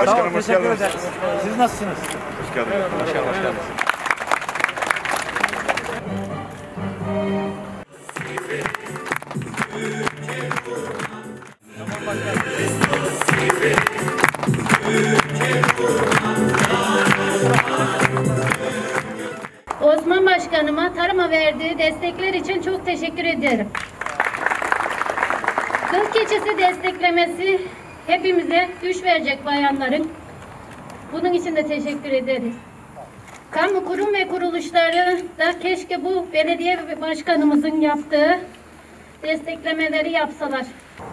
Başkanım hoş teşekkür geldiniz. Siz nasılsınız? Hoş geldiniz. Başkanım hoş geldiniz. Osman Başkanıma tarıma verdiği destekler için çok teşekkür ederim. Kız keçisi desteklemesi hepimize güç verecek bayanların. Bunun için de teşekkür ederiz. Kamu kurum ve kuruluşları da keşke bu belediye başkanımızın yaptığı desteklemeleri yapsalar.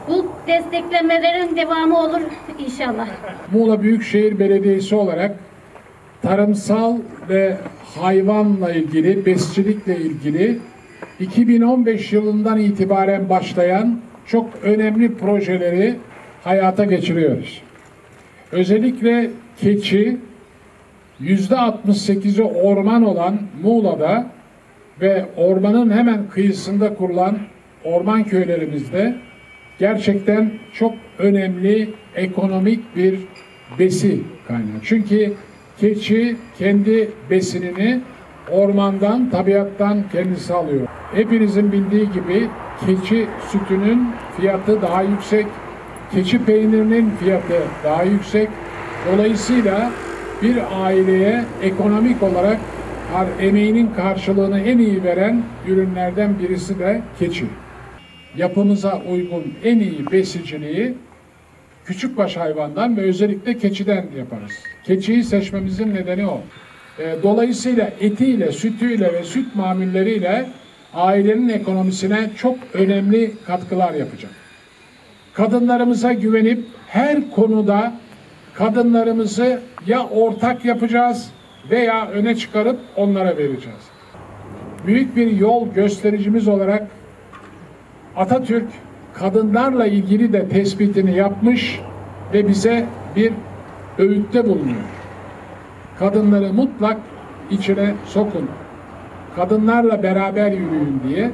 Bu desteklemelerin devamı olur inşallah. Muğla Büyükşehir Belediyesi olarak tarımsal ve hayvanla ilgili, besicilikle ilgili 2015 yılından itibaren başlayan çok önemli projeleri hayata geçiriyoruz. Özellikle keçi yüzde 68'i orman olan Muğla'da ve ormanın hemen kıyısında kurulan orman köylerimizde gerçekten çok önemli ekonomik bir besi kaynağı. Çünkü keçi kendi besinini ormandan, tabiattan kendisi alıyor. Hepinizin bildiği gibi keçi sütünün fiyatı daha yüksek, keçi peynirinin fiyatı daha yüksek. Dolayısıyla bir aileye ekonomik olarak emeğinin karşılığını en iyi veren ürünlerden birisi de keçi yapımıza uygun en iyi besiciliği küçükbaş hayvandan ve özellikle keçiden yaparız. Keçiyi seçmemizin nedeni o. E, Dolayısıyla etiyle, sütüyle ve süt mamulleriyle ailenin ekonomisine çok önemli katkılar yapacak. Kadınlarımıza güvenip her konuda kadınlarımızı ya ortak yapacağız veya öne çıkarıp onlara vereceğiz. Büyük bir yol göstericimiz olarak Atatürk kadınlarla ilgili de tespitini yapmış ve bize bir öğütte bulunuyor. Kadınları mutlak içine sokun. Kadınlarla beraber yürüyün diye.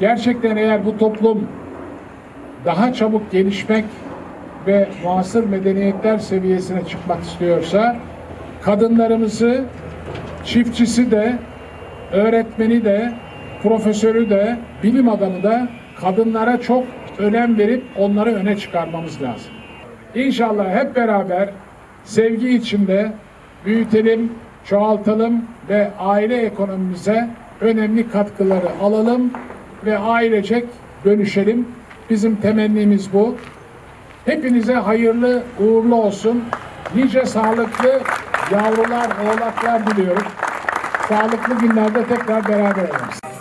Gerçekten eğer bu toplum daha çabuk gelişmek ve muasır medeniyetler seviyesine çıkmak istiyorsa kadınlarımızı çiftçisi de öğretmeni de, profesörü de, bilim adamı da kadınlara çok önem verip onları öne çıkarmamız lazım. İnşallah hep beraber sevgi içinde büyütelim, çoğaltalım ve aile ekonomimize önemli katkıları alalım ve ailecek dönüşelim. Bizim temennimiz bu. Hepinize hayırlı, uğurlu olsun. Nice sağlıklı yavrular, oğlaklar diliyorum. Sağlıklı günlerde tekrar beraber oluruz.